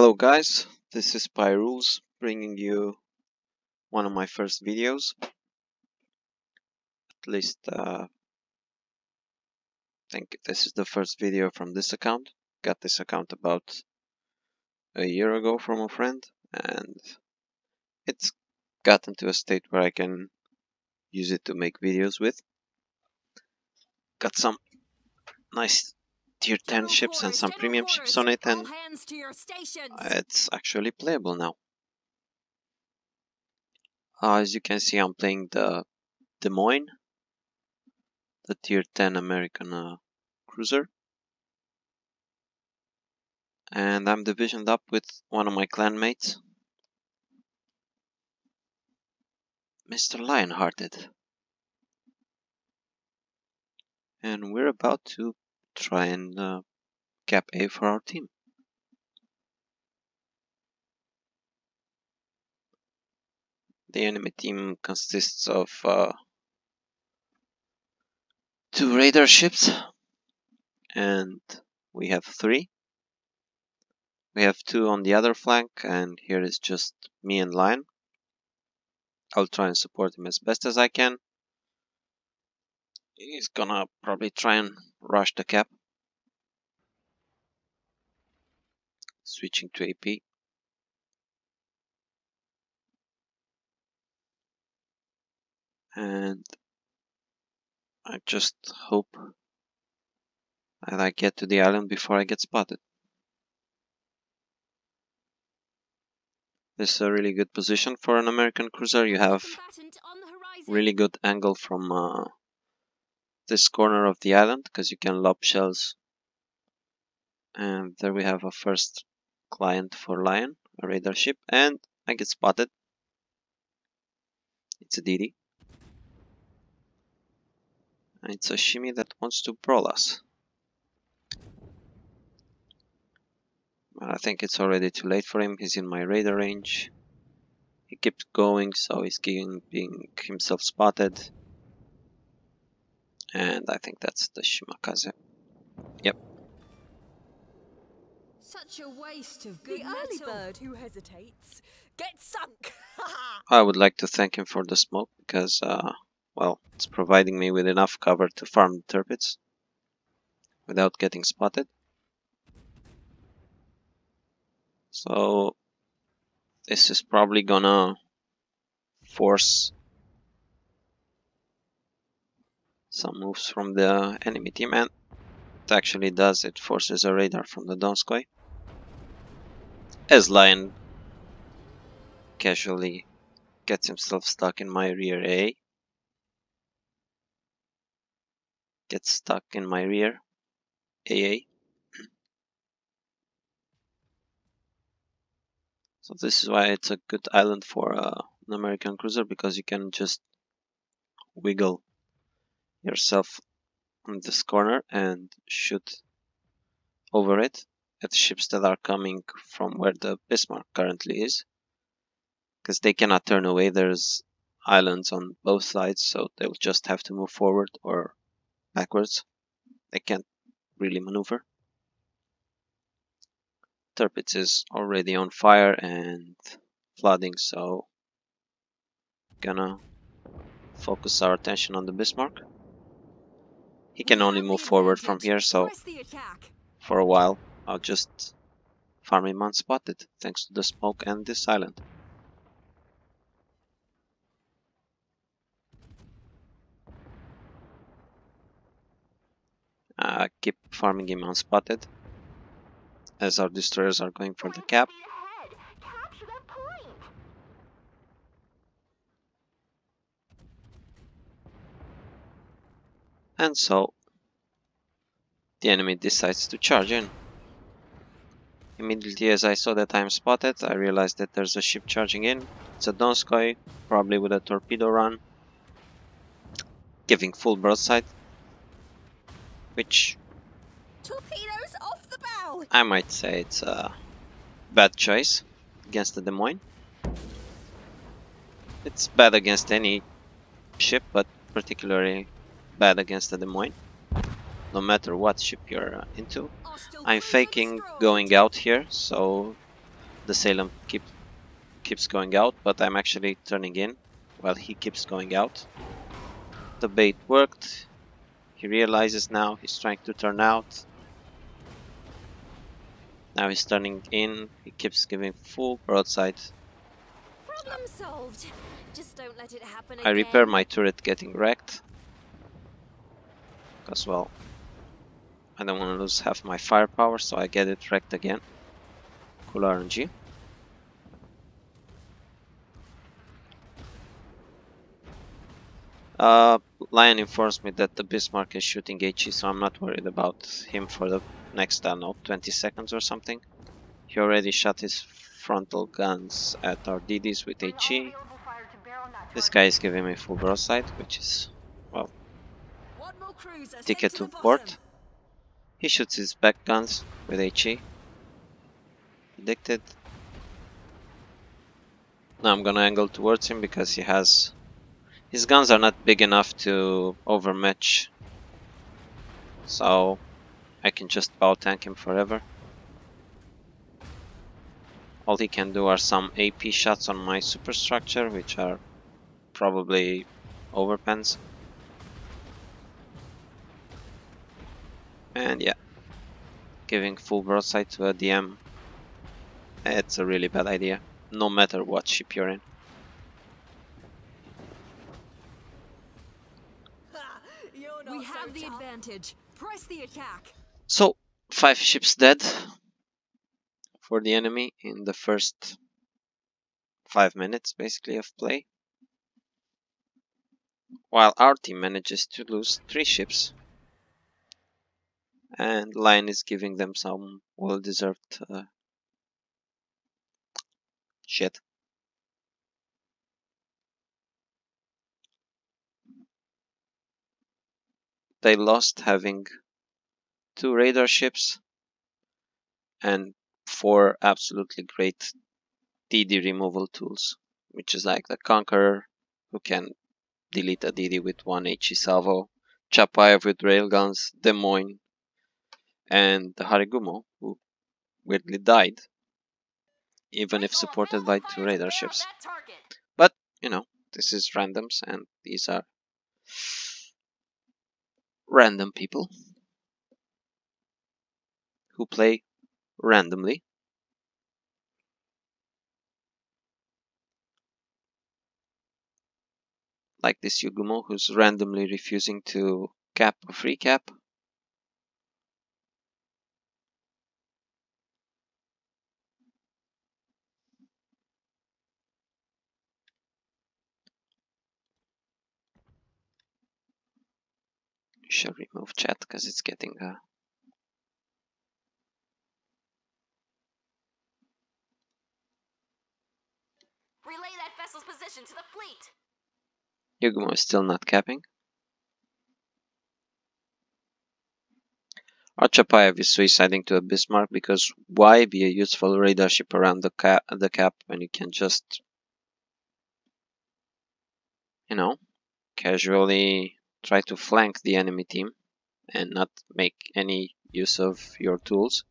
Hello guys, this is Pyrules bringing you one of my first videos. At least uh, I think this is the first video from this account. Got this account about a year ago from a friend and it's gotten to a state where I can use it to make videos with. Got some nice tier 10 ships and some premium ships on it and it's actually playable now. Uh, as you can see I'm playing the Des Moines, the tier 10 American uh, cruiser. And I'm divisioned up with one of my clanmates, Mr. Lionhearted. And we're about to try and uh, cap A for our team. The enemy team consists of uh, two radar ships and we have three. We have two on the other flank and here is just me and Lion. I'll try and support him as best as I can. He's gonna probably try and rush the cap. Switching to AP. And I just hope that I get to the island before I get spotted. This is a really good position for an American cruiser. You have really good angle from uh, this corner of the island because you can lob shells. And there we have a first client for Lion, a radar ship, and I get spotted. It's a DD. And it's a shimmy that wants to brawl us. But I think it's already too late for him. He's in my radar range. He keeps going, so he's getting being himself spotted. And I think that's the Shimakaze. Yep. Such a waste of good The early metal. bird who hesitates gets sunk. I would like to thank him for the smoke because, uh, well, it's providing me with enough cover to farm the Tirpitz without getting spotted. So this is probably gonna force some moves from the enemy team and it actually does, it forces a radar from the Donskoy. As Lion casually gets himself stuck in my rear A. Gets stuck in my rear AA. So this is why it's a good island for uh, an American cruiser because you can just wiggle yourself in this corner and shoot over it at ships that are coming from where the Bismarck currently is. Because they cannot turn away there's islands on both sides so they'll just have to move forward or backwards. They can't really maneuver. Tirpitz is already on fire and flooding so gonna focus our attention on the Bismarck he can only move forward from here so for a while I'll just farm him unspotted thanks to the smoke and this island. Uh, keep farming him unspotted as our destroyers are going for the cap. And so the enemy decides to charge in. Immediately as I saw that I'm spotted, I realized that there's a ship charging in. It's a Donskoy, probably with a torpedo run, giving full broadside, which Torpedoes off the bow. I might say it's a bad choice against the Des Moines. It's bad against any ship, but particularly bad against the Des Moines. No matter what ship you're uh, into. I'm faking going out here, so the Salem keep keeps going out, but I'm actually turning in while he keeps going out. The bait worked. He realizes now he's trying to turn out. Now he's turning in. He keeps giving full broadside. Problem solved. Just don't let it happen I again. repair my turret getting wrecked. Because, well, I don't want to lose half my firepower, so I get it wrecked again. Cool RNG. Uh, Lion informs me that the Bismarck is shooting HE, so I'm not worried about him for the next, I know, 20 seconds or something. He already shot his frontal guns at our DDs with HE. This guy is giving me full broadside, which is One more cruiser sent ticket to port. He shoots his back guns with HE. Predicted. Now I'm gonna angle towards him because he has... His guns are not big enough to overmatch. So I can just bow tank him forever. All he can do are some AP shots on my superstructure, which are probably overpens. And yeah, giving full broadside to a DM, it's a really bad idea, no matter what ship you're in. Ha, You're not We have the advantage. Press the attack. So, five ships dead for the enemy in the first five minutes, basically, of play. While our team manages to lose three ships. And Lion is giving them some well-deserved uh, shit. They lost having two radar ships and four absolutely great DD removal tools, which is like the Conqueror, who can delete a DD with one HE salvo, Chapayev with railguns, Des Moines, and the Harugumo, who weirdly died, even if supported by two radar ships. But, you know, this is randoms, and these are random people who play randomly. Like this Yugumo who's randomly refusing to cap a free cap. Shall remove chat because it's getting uh, Relay that vessel's position to the fleet. Yugumo is still not capping. a Chapayev is suiciding to a Bismarck because why be a useful radar ship around the, ca the cap when you can just, you know, casually try to flank the enemy team and not make any use of your tools.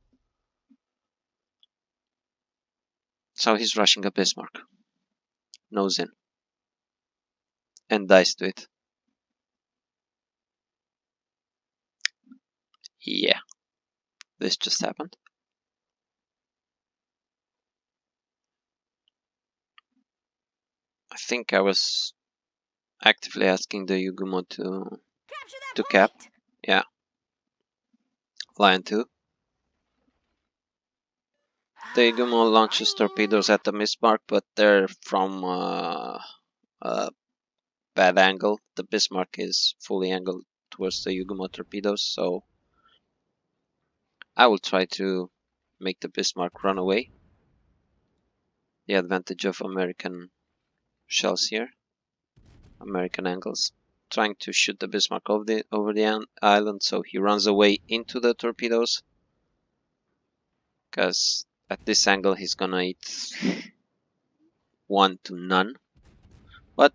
So he's rushing a Bismarck. Nose in. And dies to it. Yeah. This just happened. I think I was actively asking the Yugumo to To cap. Yeah. Lion 2. The Yugumo launches torpedoes at the Bismarck, but they're from uh, a bad angle. The Bismarck is fully angled towards the Yugumo torpedoes, so I will try to make the Bismarck run away. The advantage of American shells here, American angles. Trying to shoot the Bismarck over the over the an- island, so he runs away into the torpedoes. Because at this angle he's gonna eat one to none. But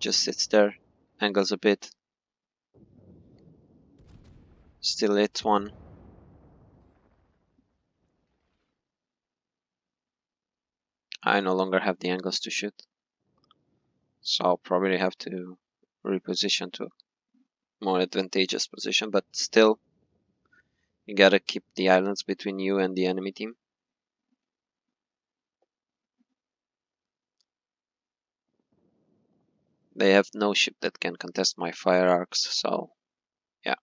just sits there, angles a bit, still hits one. I no longer have the angles to shoot. So I'll probably have to reposition to a more advantageous position, but still, you gotta keep the islands between you and the enemy team. They have no ship that can contest my fire arcs, so yeah.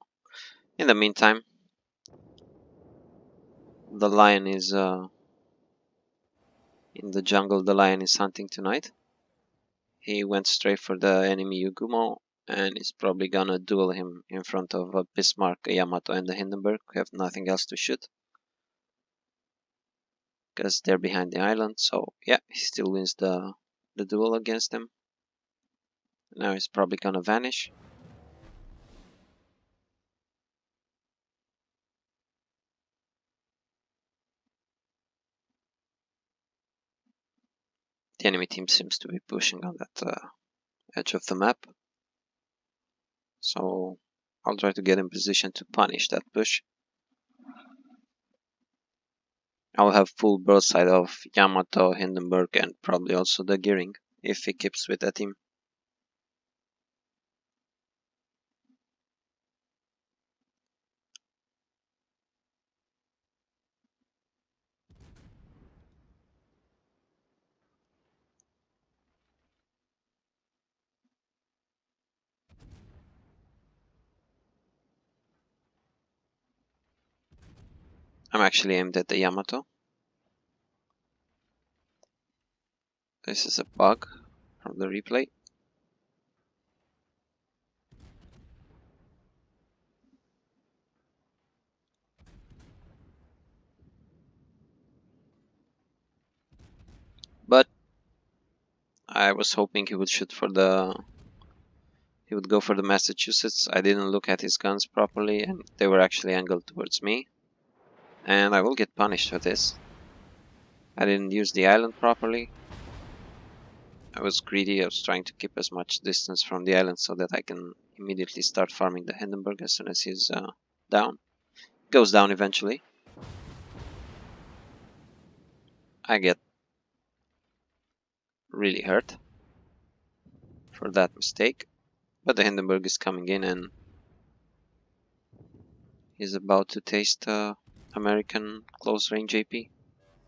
In the meantime, the lion is uh, in the jungle. The lion is hunting tonight. He went straight for the enemy Yugumo and is probably gonna duel him in front of a Bismarck, a Yamato, and the Hindenburg who have nothing else to shoot. Because they're behind the island, so yeah, he still wins the, the duel against them. Now he's probably gonna vanish. Team seems to be pushing on that uh, edge of the map. So I'll try to get in position to punish that push. I'll have full broadside of Yamato, Hindenburg and probably also the Gearing if he keeps with that team. I'm actually aimed at the Yamato. This is a bug from the replay. But I was hoping he would shoot for the he would go for the Massachusetts. I didn't look at his guns properly and they were actually angled towards me and I will get punished for this. I didn't use the island properly. I was greedy, I was trying to keep as much distance from the island so that I can immediately start farming the Hindenburg as soon as he's uh, down. Goes down eventually. I get really hurt for that mistake. But the Hindenburg is coming in and he's about to taste uh, American close range AP,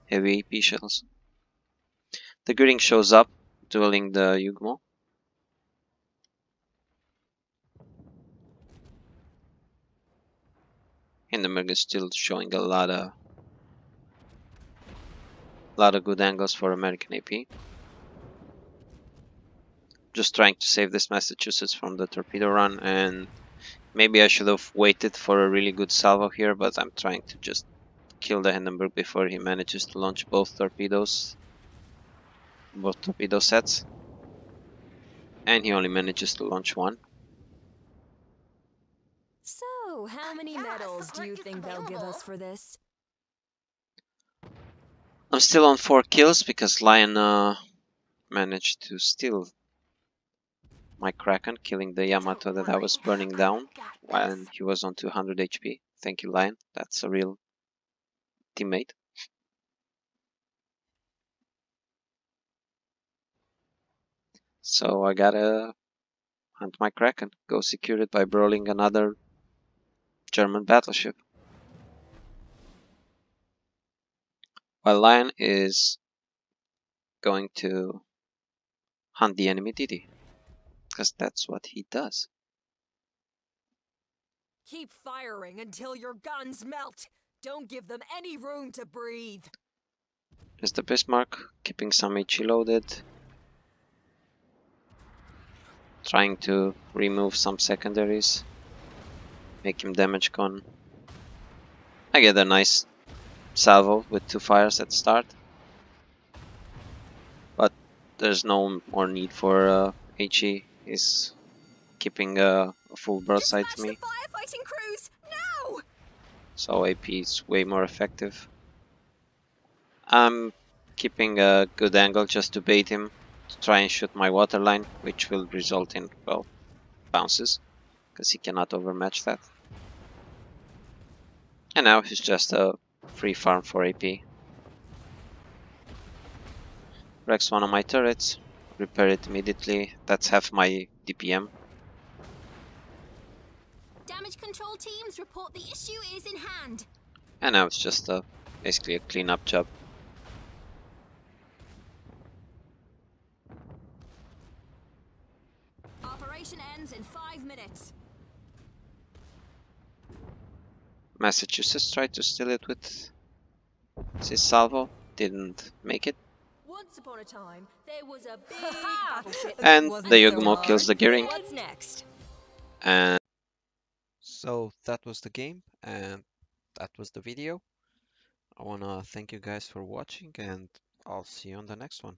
heavy AP shells. The Gearing shows up, dueling the Yugumo. Hindenburg is still showing a lot of lot of good angles for American AP. Just trying to save this Massachusetts from the torpedo run and Maybe I should have waited for a really good salvo here, but I'm trying to just kill the Hindenburg before he manages to launch both torpedoes. Both torpedo sets. And he only manages to launch one. So, how many medals do you think they'll give us for this? I'm still on 4 kills because Lion uh, managed to steal my Kraken, killing the Yamato that I was burning down when he was on 200 HP. Thank you, Lion. That's a real teammate. So I gotta hunt my Kraken, go secure it by brawling another German battleship. While Lion is going to hunt the enemy DD because that's what he does. Keep firing until your guns melt. Don't give them any room to breathe. Is the Bismarck keeping some HE loaded? Trying to remove some secondaries. Make him damage con. I get a nice salvo with two fires at the start. But there's no more need for uh, HE is keeping a, a full broadside to me. So AP is way more effective. I'm keeping a good angle just to bait him to try and shoot my waterline, which will result in, well, bounces, because he cannot overmatch that. And now he's just a free farm for AP. Wrecks one of my turrets. Repair it immediately. That's half my DPM. Damage control teams report the issue is in hand. And now it's just a, basically a cleanup job. Operation ends in five minutes. Massachusetts tried to steal it with his salvo. Didn't make it. Once upon a time, there was a big battleship. And the so Yugumo kills the hard. Gearing. What's next? And So that was the game and that was the video. I wanna thank you guys for watching and I'll see you on the next one.